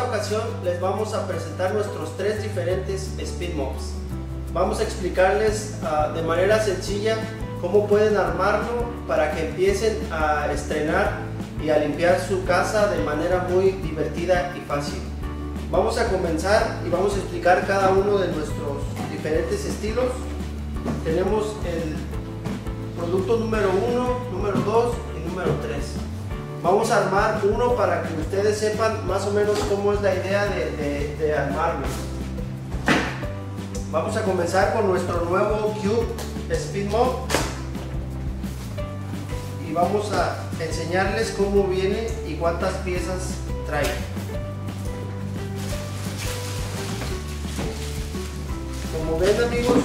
esta ocasión les vamos a presentar nuestros tres diferentes Speed Mops. Vamos a explicarles uh, de manera sencilla cómo pueden armarlo para que empiecen a estrenar y a limpiar su casa de manera muy divertida y fácil. Vamos a comenzar y vamos a explicar cada uno de nuestros diferentes estilos. Tenemos el producto número 1, número 2 y número 3. Vamos a armar uno para que ustedes sepan más o menos cómo es la idea de, de, de armarlo. Vamos a comenzar con nuestro nuevo Cube Speed Mop y vamos a enseñarles cómo viene y cuántas piezas trae. Como ven amigos,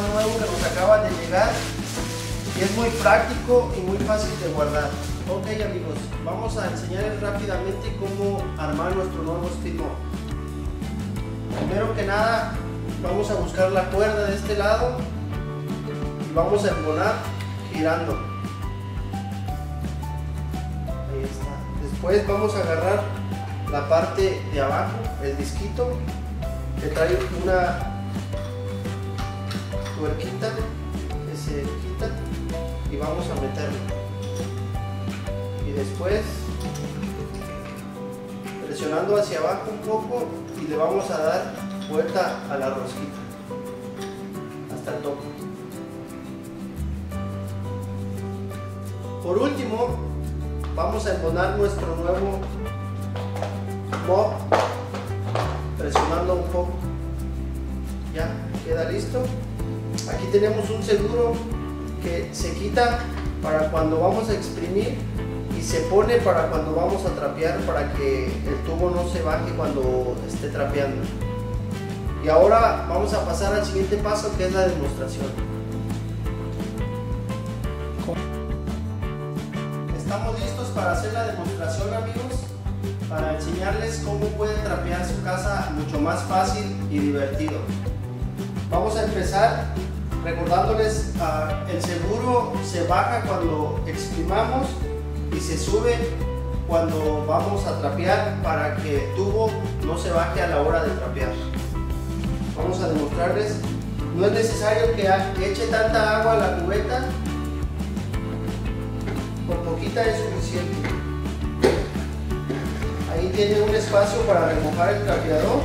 nuevo que nos acaba de llegar y es muy práctico y muy fácil de guardar. Ok amigos, vamos a enseñarles rápidamente cómo armar nuestro nuevo Mop. Primero que nada, vamos a buscar la cuerda de este lado y vamos a embonar girando. Ahí está. Después vamos a agarrar la parte de abajo, el disquito, que trae una tuerquita que se quita y vamos a meterlo. Y después presionando hacia abajo un poco y le vamos a dar vuelta a la rosquita hasta el tope. Por último, vamos a embonar nuestro nuevo mop presionando un poco. Ya, queda listo. Aquí tenemos un seguro que se quita para cuando vamos a exprimir y se pone para cuando vamos a trapear para que el tubo no se baje cuando esté trapeando. Y ahora vamos a pasar al siguiente paso que es la demostración. Estamos listos para hacer la demostración amigos, para enseñarles cómo pueden trapear su casa mucho más fácil y divertido. Vamos a empezar recordándoles uh, el seguro se baja cuando exprimamos y se sube cuando vamos a trapear para que el tubo no se baje a la hora de trapear. Vamos a demostrarles, no es necesario que eche tanta agua a la cubeta, con poquita es suficiente. Ahí tiene un espacio para remojar el trapeador.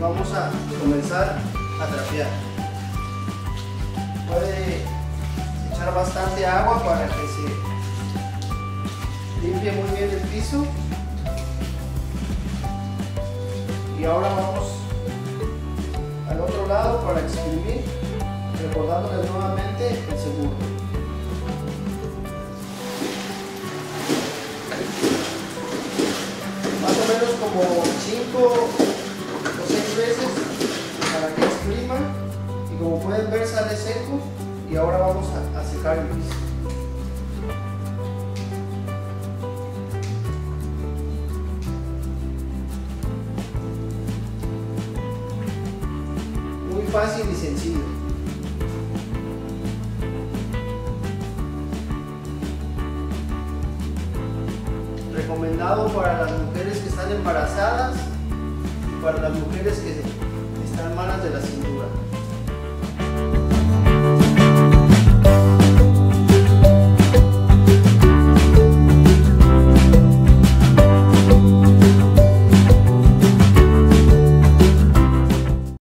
Vamos a comenzar a trapear. Puede echar bastante agua para que se limpie muy bien el piso. Y ahora vamos al otro lado para exprimir, recordándoles nuevamente el seguro. Más o menos como 5 veces y como pueden ver sale seco y ahora vamos a, a secar el piso. Muy fácil y sencillo. Recomendado para las mujeres que están embarazadas para las mujeres que están malas de la cintura.